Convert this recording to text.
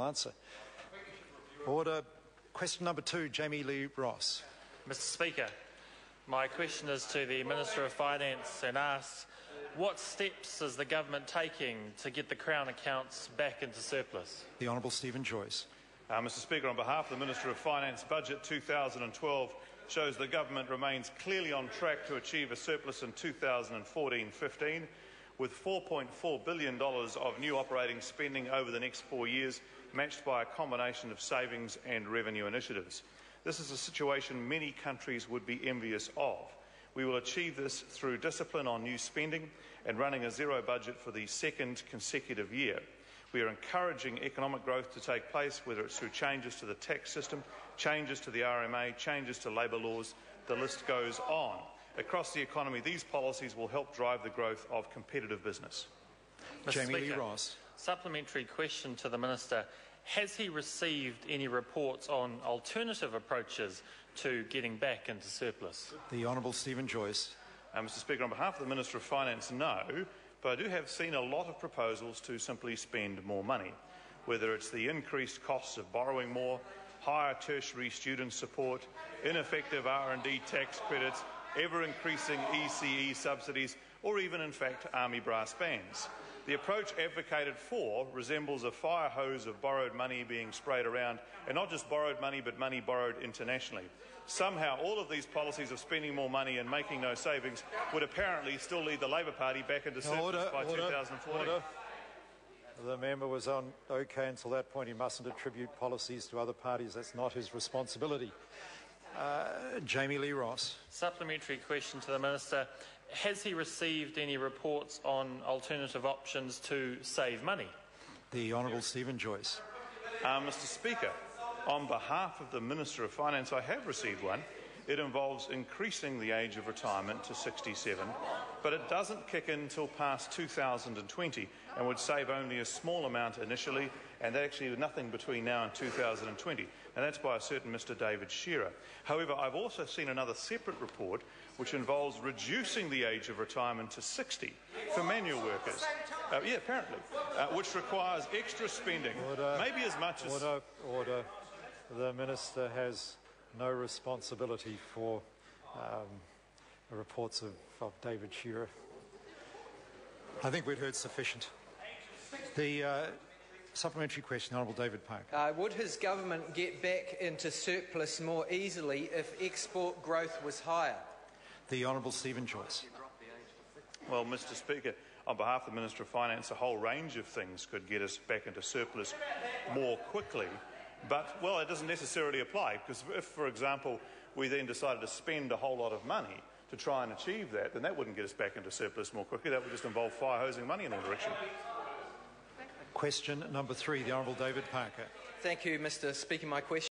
answer. Order. Question number two, Jami-Lee Ross. Mr Speaker, my question is to the Minister of Finance and asks, what steps is the government taking to get the Crown accounts back into surplus? The Honourable Steven Joyce. Uh, Mr Speaker, on behalf of the Minister of Finance, Budget 2012 shows the government remains clearly on track to achieve a surplus in 2014-15 with $4.4 billion of new operating spending over the next four years, matched by a combination of savings and revenue initiatives. This is a situation many countries would be envious of. We will achieve this through discipline on new spending and running a zero budget for the second consecutive year. We are encouraging economic growth to take place, whether it's through changes to the tax system, changes to the RMA, changes to labour laws, the list goes on. Across the economy, these policies will help drive the growth of competitive business. Mr Jamie Speaker, Lee Ross. Supplementary question to the Minister. Has he received any reports on alternative approaches to getting back into surplus? The Honourable Steven Joyce. Uh, Mr Speaker, on behalf of the Minister of Finance, no, but I do have seen a lot of proposals to simply spend more money, whether it's the increased costs of borrowing more, higher tertiary student support, ineffective R&D tax credits, ever-increasing ECE subsidies, or even, in fact, army brass bands. The approach advocated for resembles a fire hose of borrowed money being sprayed around, and not just borrowed money, but money borrowed internationally. Somehow, all of these policies of spending more money and making no savings would apparently still lead the Labour Party back into surplus Order, by order, 2014. order. The member was on OK until that point. He mustn't attribute policies to other parties. That's not his responsibility. Uh, Jami-Lee Ross. Supplementary question to the Minister. Has he received any reports on alternative options to save money? The Honourable Steven Joyce. Uh, Mr Speaker, on behalf of the Minister of Finance, I have received one. It involves increasing the age of retirement to 67, but it doesn't kick in until past 2020 and would save only a small amount initially, and actually nothing between now and 2020. And that's by a certain Mr David Shearer. However, I've also seen another separate report which involves reducing the age of retirement to 60 for manual workers. Uh, yeah, apparently, uh, which requires extra spending, Order. maybe as much as. Order, order. The minister has no responsibility for um, the reports of, of David Shearer. I think we'd heard sufficient. The uh, supplementary question, Honourable David Park. Uh, would his government get back into surplus more easily if export growth was higher? The Honourable Steven Joyce. Well, Mr. Speaker, on behalf of the Minister of Finance, a whole range of things could get us back into surplus more quickly. But, well, it doesn't necessarily apply because if, for example, we then decided to spend a whole lot of money to try and achieve that, then that wouldn't get us back into surplus more quickly. That would just involve fire hosing money in all direction. Question number three, the Honourable David Parker. Thank you, Mr. Speaker. My question.